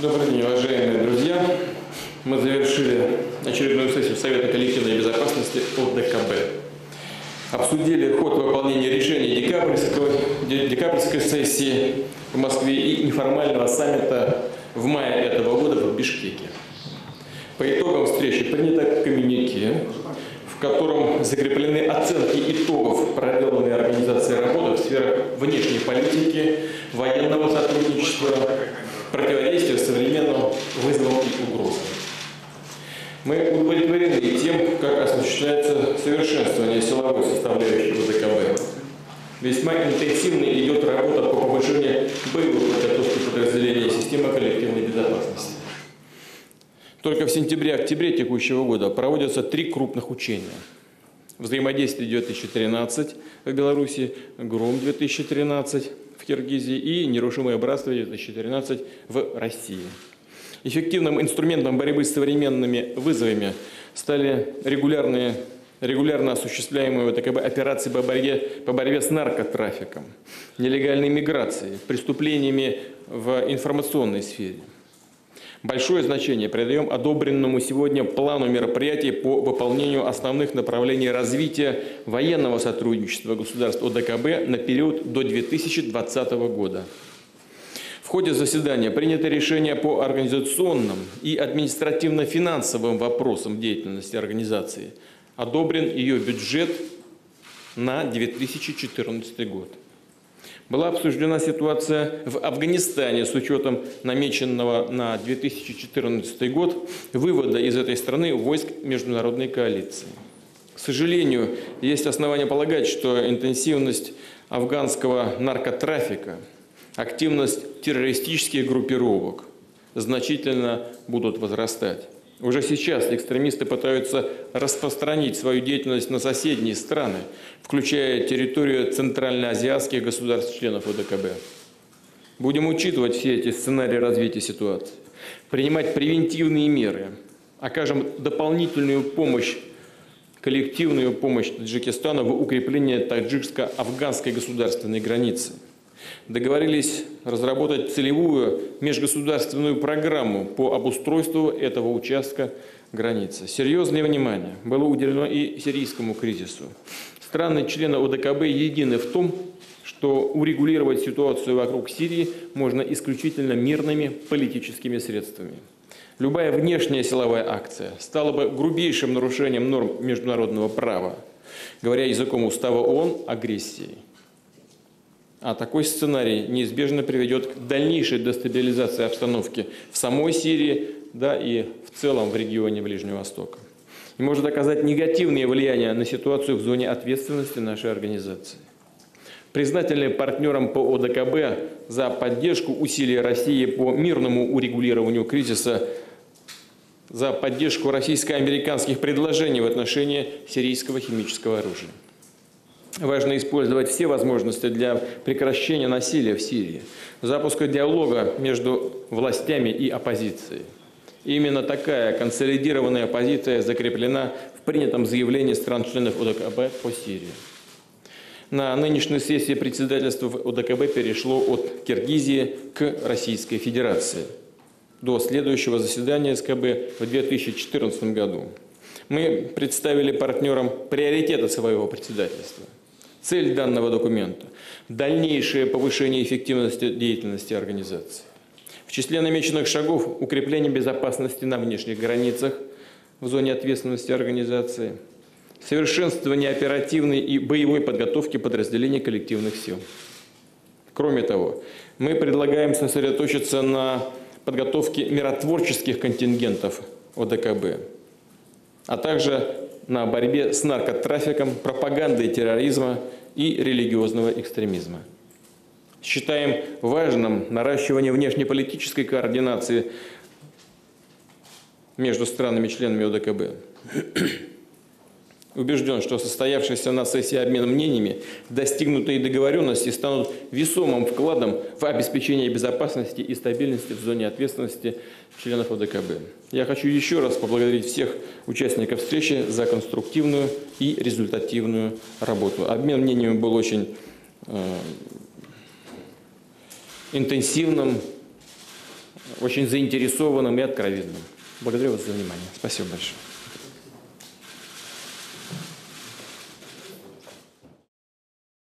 Добрый день, уважаемые друзья. Мы завершили очередную сессию Совета коллективной безопасности ОДКБ. Обсудили ход выполнения решений декабрьской, декабрьской сессии в Москве и неформального саммита в мае этого года в Бишкеке. По итогам встречи принято коммюнике, в котором закреплены оценки итогов проделанной организации работы в сферах внешней политики, военного сотрудничества, противодействия современным вызовам и угрозам. Мы удовлетворены тем, как осуществляется совершенствование силовой составляющей ВДКБ. Весьма интенсивно идет работа по повышению боевой подготовки подразделений системы коллективной безопасности. Только в сентябре-октябре текущего года проводятся три крупных учения. Взаимодействие 2013 в Беларуси, ГРОМ-2013 в Киргизии и Нерушимое братство 2013 в России. Эффективным инструментом борьбы с современными вызовами стали регулярные регулярно осуществляемые ВТКБ операции по борьбе, по борьбе с наркотрафиком, нелегальной миграцией, преступлениями в информационной сфере – Большое значение придаем одобренному сегодня плану мероприятий по выполнению основных направлений развития военного сотрудничества государств ОДКБ на период до 2020 года. В ходе заседания принято решение по организационным и административно-финансовым вопросам деятельности организации. Одобрен ее бюджет на 2014 год. Была обсуждена ситуация в Афганистане с учетом намеченного на 2014 год вывода из этой страны войск международной коалиции. К сожалению, есть основания полагать, что интенсивность афганского наркотрафика, активность террористических группировок значительно будут возрастать. Уже сейчас экстремисты пытаются распространить свою деятельность на соседние страны, включая территорию центральноазиатских государств-членов ОДКБ. Будем учитывать все эти сценарии развития ситуации, принимать превентивные меры, окажем дополнительную помощь, коллективную помощь Таджикистану в укреплении таджикско-афганской государственной границы – договорились разработать целевую межгосударственную программу по обустройству этого участка границы. Серьезное внимание было уделено и сирийскому кризису. Страны-члены ОДКБ едины в том, что урегулировать ситуацию вокруг Сирии можно исключительно мирными политическими средствами. Любая внешняя силовая акция стала бы грубейшим нарушением норм международного права, говоря языком устава ООН, агрессией. А такой сценарий неизбежно приведет к дальнейшей дестабилизации обстановки в самой Сирии, да и в целом в регионе Ближнего Востока. И может оказать негативное влияние на ситуацию в зоне ответственности нашей организации. Признательны партнерам по ОДКБ за поддержку усилий России по мирному урегулированию кризиса, за поддержку российско-американских предложений в отношении сирийского химического оружия. Важно использовать все возможности для прекращения насилия в Сирии, запуска диалога между властями и оппозицией. Именно такая консолидированная позиция закреплена в принятом заявлении стран-членов ОДКБ по Сирии. На нынешней сессии председательства ОДКБ перешло от Киргизии к Российской Федерации до следующего заседания СКБ в 2014 году. Мы представили партнерам приоритеты своего председательства – Цель данного документа – дальнейшее повышение эффективности деятельности организации. В числе намеченных шагов – укрепление безопасности на внешних границах в зоне ответственности организации, совершенствование оперативной и боевой подготовки подразделений коллективных сил. Кроме того, мы предлагаем сосредоточиться на подготовке миротворческих контингентов ОДКБ, а также на борьбе с наркотрафиком, пропагандой терроризма и религиозного экстремизма. Считаем важным наращивание внешнеполитической координации между странами-членами ОДКБ. Убежден, что состоявшиеся на сессии обмен мнениями достигнутые договоренности станут весомым вкладом в обеспечение безопасности и стабильности в зоне ответственности членов ОДКБ. Я хочу еще раз поблагодарить всех участников встречи за конструктивную и результативную работу. Обмен мнениями был очень э, интенсивным, очень заинтересованным и откровенным. Благодарю вас за внимание. Спасибо большое.